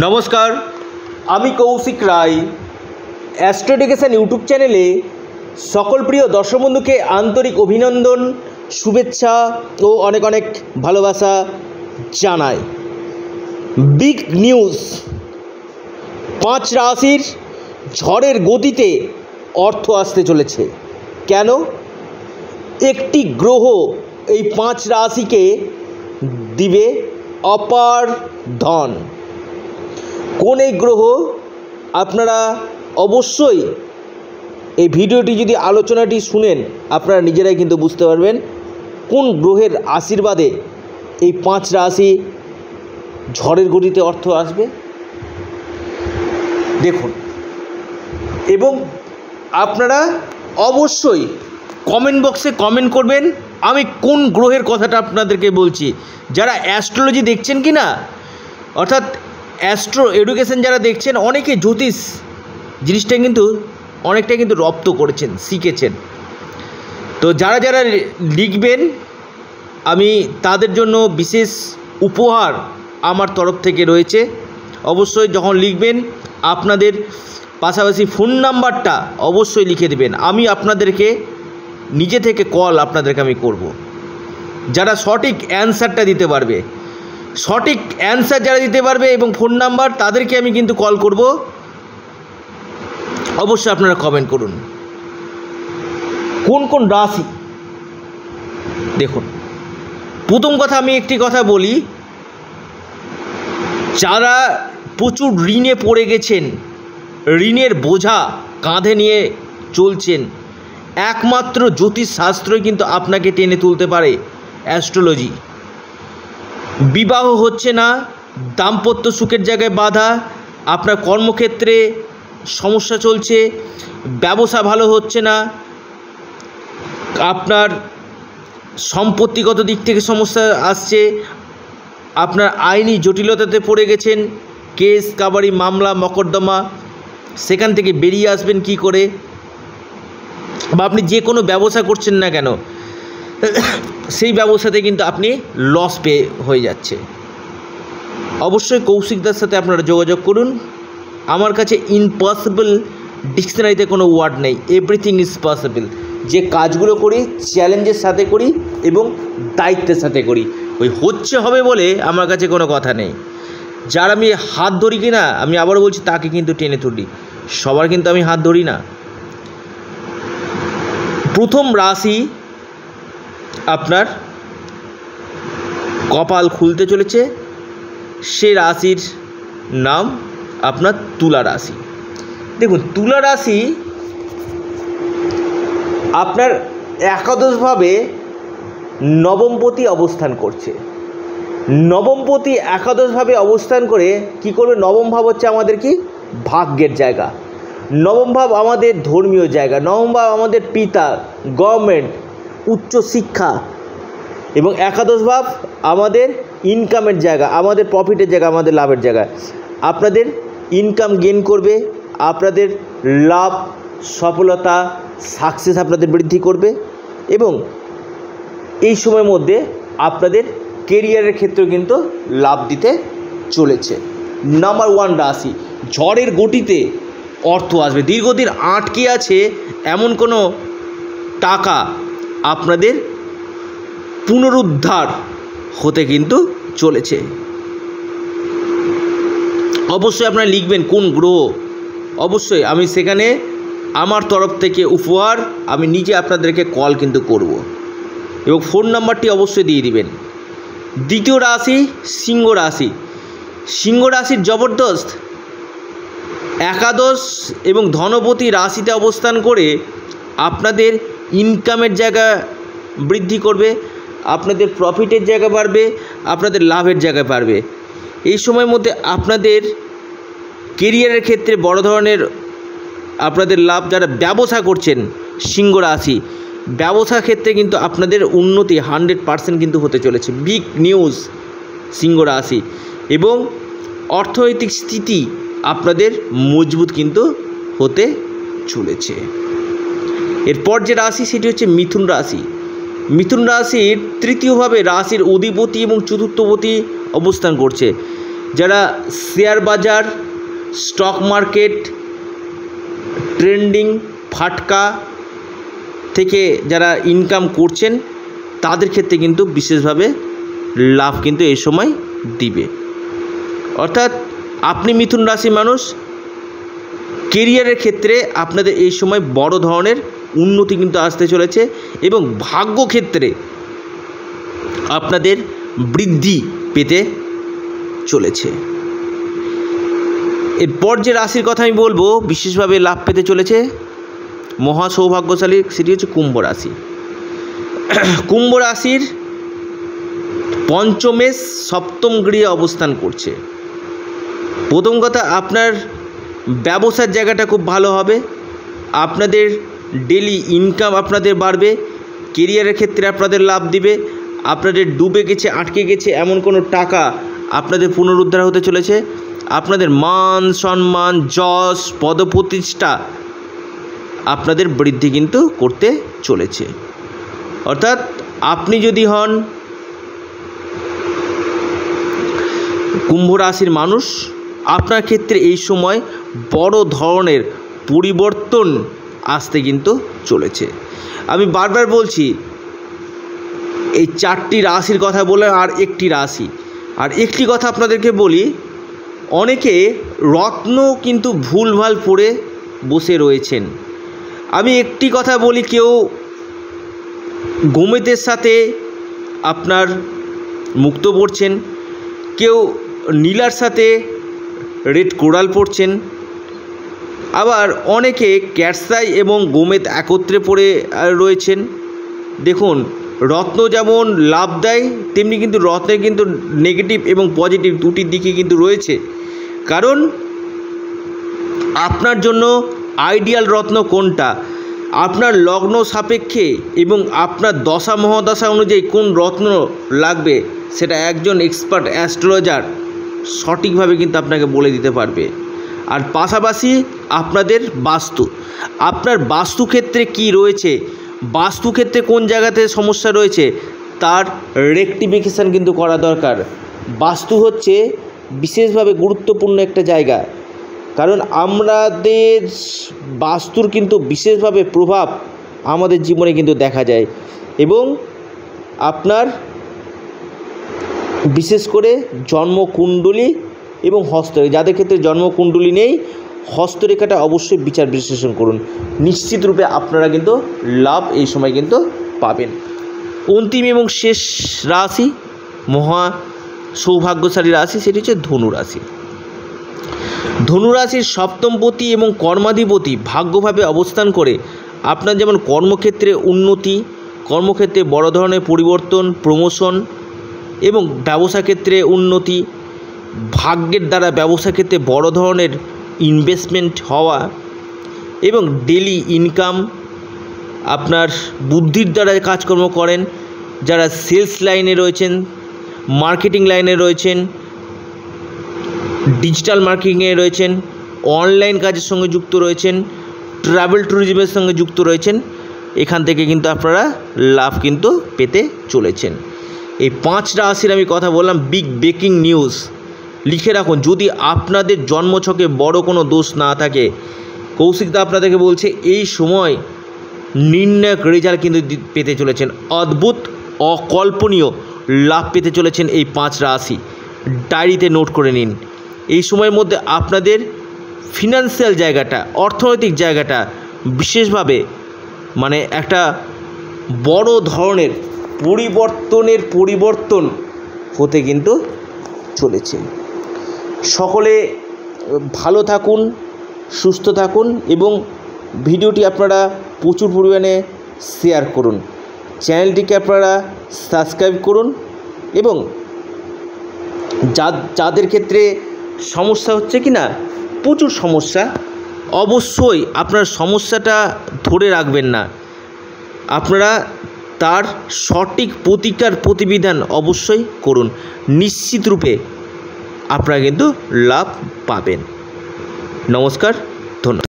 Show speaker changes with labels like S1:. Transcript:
S1: নমস্কার, আমি কৌশিক রায়। অ্যাস্ট্রোডিকেশন ইউটিউব চ্যানেলে সকল প্রিয় দর্শক বন্ধুকে আন্তরিক অভিনন্দন, শুভেচ্ছা ও অনেক অনেক ভালোবাসা জানাই। Big news. পাঁচ রাশির ঝড়ের গতিতে অর্থ আসতে চলেছে। কেন? একটি গ্রহ এই পাঁচ রাশিকে দিবে অপার ধন। কোন এই গ্রহ? আপনারা অবশ্যই এই ভিডিওটি যদি আলোচনাটি শুনেন, আপনারা নিজেরাই কিন্তু বুঝতে পারবেন কোন গ্রহের আশীর্বাদে এই পাঁচ রাশি ঝড়ের গতিতে অর্থ আসবে। দেখুন, এবং আপনারা অবশ্যই কমেন্ট বক্সে কমেন্ট করবেন, আমি কোন গ্রহের কথাটা আপনাদেরকে বলছি। যারা অ্যাস্ট্রোলজি দেখছেন কি না অর্থাৎ অ্যাস্ট্রো এডুকেশন যারা দেখছেন, অনেকে জ্যোতিষ জিনিসটা কিন্তু অনেকটা কিন্তু রপ্ত করেছেন, শিখেছেন। তো যারা যারা লিখবেন, আমি তাদের জন্য বিশেষ উপহার আমার তরফ থেকে রয়েছে। অবশ্যই যখন লিখবেন, আপনাদের পাশাপাশি ফোন নাম্বারটা অবশ্যই লিখে দেবেন। আমি আপনাদেরকে, নিজে থেকে কল আপনাদেরকে আমি করব। যারা সঠিক অ্যান্সারটা দিতে পারবে সঠিক অ্যান্সার যারা দিতে পারবে এবং ফোন নাম্বার তাদেরকে আমি কিন্তু কল করব। অবশ্যই আপনারা কমেন্ট করুন। কোন কোন রাশি? দেখুন, প্রথম কথা আমি একটি কথা বলি, যারা প্রচুর ঋণে পড়ে গেছেন, ঋণের বোঝা কাঁধে নিয়ে চলছেন, একমাত্র জ্যোতিষশাস্ত্রই কিন্তু আপনাকে টেনে তুলতে পারে অ্যাস্ট্রোলজি। বিবাহ হচ্ছে না, দাম্পত্য সুখের জায়গায় বাধা, আপনার কর্মক্ষেত্রে সমস্যা চলছে, ব্যবসা ভালো হচ্ছে না, আপনার সম্পত্তিগত দিক থেকে সমস্যা আসছে, আপনার আইনি জটিলতাতে পড়ে গেছেন, কেস কাবারি মামলা, মকদ্দমা, সেখান থেকে বেরিয়ে আসবেন কি করে? বা আপনি যে কোনো ব্যবসা করছেন না কেন সেই ব্যবসাতে কিন্তু আপনি লস পে হয়ে যাচ্ছে। অবশ্যই কৌশিকদার সাথে আপনারা যোগাযোগ করুন। আমার কাছে ইম্পসিবল ডিকশনারিতে কোনো ওয়ার্ড নেই। এভরিথিং ইজ পসিবল যে কাজগুলো করি চ্যালেঞ্জের সাথে করি এবং দায়িত্বের সাথে করি। ওই হচ্ছে, হবে বলে আমার কাছে কোনো কথা নেই। যার আমি হাত ধরি কি না আমি আবার বলছি, তাকে কিন্তু টেনে তুলি। সবার কিন্তু আমি হাত ধরি না। প্রথম রাশি আপনার কপাল খুলতে চলেছে, সে রাশির নাম আপনার তুলা রাশি। দেখুন, তুলা রাশি আপনার একাদশভাবে নবমপতি অবস্থান করছে। নবমপতি একাদশভাবে অবস্থান করে কি করবে? নবম ভাব হচ্ছে আমাদের কি? ভাগ্যের জায়গা। নবম ভাব আমাদের ধর্মীয় জায়গা। নবম ভাব আমাদের পিতা গভর্নমেন্ট উচ্চ শিক্ষা এবং একাদশ ভাব আমাদের ইনকামের জায়গা, আমাদের প্রফিটের জায়গা, আমাদের লাভের জায়গা। আপনাদের ইনকাম গেন করবে, আপনাদের লাভ, সফলতা সাকসেস আপনাদের বৃদ্ধি করবে এবং এই সময়ের মধ্যে আপনাদের কেরিয়ারের ক্ষেত্রেও কিন্তু লাভ দিতে চলেছে। নাম্বার ওয়ান রাশি, ঝড়ের গতিতে অর্থ আসবে। দীর্ঘদিন আটকে আছে এমন কোনো টাকা আপনাদের পুনরুদ্ধার হতে কিন্তু চলেছে। অবশ্যই আপনারা লিখবেন কোন গ্রহ। অবশ্যই আমি সেখানে আমার তরফ থেকে উপহার, আমি নিজে আপনাদেরকে কল কিন্তু করব। এবং ফোন নাম্বারটি অবশ্যই দিয়ে দিবেন। দ্বিতীয় রাশি সিংহ রাশি। সিংহ রাশির জবরদস্ত, একাদশ এবং ধনপতি রাশিতে অবস্থান করে আপনাদের ইনকামের জায়গা বৃদ্ধি করবে, আপনাদের প্রফিটের জায়গা বাড়বে, আপনাদের লাভের জায়গা বাড়বে। এই সময়ের মধ্যে আপনাদের কেরিয়ারের ক্ষেত্রে বড় ধরনের আপনাদের লাভ যারা ব্যবসা করছেন, সিংহ রাশি, ব্যবসা ক্ষেত্রে কিন্তু আপনাদের উন্নতি হান্ড্রেড পারসেন্ট কিন্তু হতে চলেছে। বিগ নিউজ, সিংহ রাশি এবং অর্থনৈতিক স্থিতি আপনাদের মজবুত কিন্তু হতে চলেছে। এরপর যে রাশি, সেটি হচ্ছে মিথুন রাশি। মিথুন রাশির তৃতীয়ভাবে রাশির অধিপতি এবং চতুর্থপতি অবস্থান করছে। যারা শেয়ার বাজার, স্টক মার্কেট, ট্রেন্ডিং, ফাটকা থেকে যারা ইনকাম করছেন, তাদের ক্ষেত্রে কিন্তু বিশেষভাবে লাভ কিন্তু এই সময় দিবে। অর্থাৎ আপনি মিথুন রাশি মানুষ, কেরিয়ারের ক্ষেত্রে আপনাদের এই সময় বড় ধরনের উন্নতি কিন্তু আসতে চলেছে এবং ভাগ্য ক্ষেত্রে আপনাদের বৃদ্ধি পেতে চলেছে। এরপর যে রাশির কথা আমি বলব, বিশেষভাবে লাভ পেতে চলেছে মহা সৌভাগ্যশালী সেটি হচ্ছে কুম্ভ রাশি। কুম্ভ রাশির পঞ্চমে সপ্তম গৃহে অবস্থান করছে। প্রথম কথা, আপনার ব্যবসার জায়গাটা খুব ভালো হবে। আপনাদের ডেলি ইনকাম আপনাদের বাড়বে কেরিয়ারের ক্ষেত্রে আপনাদের লাভ দিবে, আপনাদের ডুবে গেছে, আটকে গেছে এমন কোনো টাকা আপনাদের পুনরুদ্ধার হতে চলেছে। আপনাদের মান, সম্মান, যশ, পদপ্রতিষ্ঠা আপনাদের বৃদ্ধি কিন্তু করতে চলেছে। অর্থাৎ আপনি যদি হন কুম্ভ রাশির মানুষ, আপনার ক্ষেত্রে এই সময় বড় ধরনের পরিবর্তন আসতে কিন্তু চলেছে। আমি বারবার বলছি, এই চারটি রাশির কথা বলে আর একটি রাশি। আর একটি কথা আপনাদেরকে বলি, অনেকে রত্ন কিন্তু ভুলভাল পড়ে বসে রয়েছেন। আমি একটি কথা বলি, কেউ গোমেতের সাথে আপনার মুক্ত পড়ছেন, কেউ নীলার সাথে রেড কোরাল পড়ছেন আবার অনেকে ক্যাটসাই এবং গোমেদ একত্রে পড়ে রয়েছেন। দেখুন, রত্ন যেমন লাভ দেয়, তেমনি কিন্তু রত্নের কিন্তু নেগেটিভ এবং পজিটিভ দুটি দিকে কিন্তু রয়েছে। কারণ আপনার জন্য আইডিয়াল রত্ন কোনটা? আপনার লগ্ন সাপেক্ষে এবং আপনার দশা মহাদশা অনুযায়ী কোন রত্ন লাগবে, সেটা একজন এক্সপার্ট অ্যাস্ট্রোলজার সঠিকভাবে কিন্তু আপনাকে বলে দিতে পারবে। আর পাশাপাশি আপনাদের বাস্তু। আপনার বাস্তু ক্ষেত্রে কি রয়েছে? বাস্তু ক্ষেত্রে কোন জায়গাতে সমস্যা রয়েছে? তার রেকটিফিকেশান কিন্তু করা দরকার। বাস্তু হচ্ছে বিশেষভাবে গুরুত্বপূর্ণ একটা জায়গা। কারণ আমাদের বাস্তুর কিন্তু বিশেষভাবে প্রভাব আমাদের জীবনে কিন্তু দেখা যায়। এবং আপনার বিশেষ করে জন্মকুণ্ডলী এবং হস্তরেখা। যাদের ক্ষেত্রে জন্মকুণ্ডলী নেই, হস্তরেখাটা অবশ্যই বিচার বিশ্লেষণ করুন। নিশ্চিত রূপে আপনারা কিন্তু লাভ এই সময় কিন্তু পাবেন। অন্তিম এবং শেষ রাশি, মহা সৌভাগ্যশালী রাশি, সেটি হচ্ছে ধনু রাশি। ধনুরাশির সপ্তমপতি এবং কর্মাধিপতি ভাগ্যভাবে অবস্থান করে আপনার যেমন কর্মক্ষেত্রে উন্নতি, কর্মক্ষেত্রে বড় ধরনের পরিবর্তন, প্রমোশন এবং ব্যবসা ক্ষেত্রে উন্নতি ভাগ্যের দ্বারা ব্যবসা ক্ষেত্রে বড় ধরনের ইনভেস্টমেন্ট হওয়া এবং ডেলি ইনকাম আপনার বুদ্ধির দ্বারা কাজকর্ম করেন, যারা সেলস লাইনে রয়েছেন মার্কেটিং লাইনে রয়েছেন ডিজিটাল মার্কেটিংয়ে রয়েছেন অনলাইন কাজের সঙ্গে যুক্ত রয়েছেন ট্রাভেল ট্যুরিজমের সঙ্গে যুক্ত রয়েছেন, এখান থেকে কিন্তু আপনারা লাভ কিন্তু পেতে চলেছেন। এই পাঁচটা রাশির আমি কথা বললাম বিগ ব্রেকিং নিউজ লিখে রাখুন, যদি আপনাদের জন্মছকে বড় কোনো দোষ না থাকে। কৌশিকদা আপনাদেরকে বলছে, এই সময় নির্ণায়ক রেজাল্ট কিন্তু পেতে চলেছেন। অদ্ভুত, অকল্পনীয় লাভ পেতে চলেছেন এই পাঁচ রাশি। ডায়েরিতে নোট করে নিন। এই সময়ের মধ্যে আপনাদের ফিনান্সিয়াল জায়গাটা, অর্থনৈতিক জায়গাটা বিশেষভাবে মানে একটা বড় ধরনের পরিবর্তনের পরিবর্তন হতে কিন্তু চলেছে। সকলে ভালো থাকুন, সুস্থ থাকুন এবং ভিডিওটি আপনারা প্রচুর পরিমাণে শেয়ার করুন। চ্যানেলটিকে আপনারা সাবস্ক্রাইব করুন এবং যা, যাদের ক্ষেত্রে সমস্যা হচ্ছে কি না, প্রচুর সমস্যা, অবশ্যই আপনার সমস্যাটা ধরে রাখবেন না। আপনারা তার সঠিক প্রতিকার প্রতিবিধান অবশ্যই করুন। নিশ্চিত রূপে আপনারা কিন্তু লাভ পাবেন। নমস্কার ধন্যবাদ।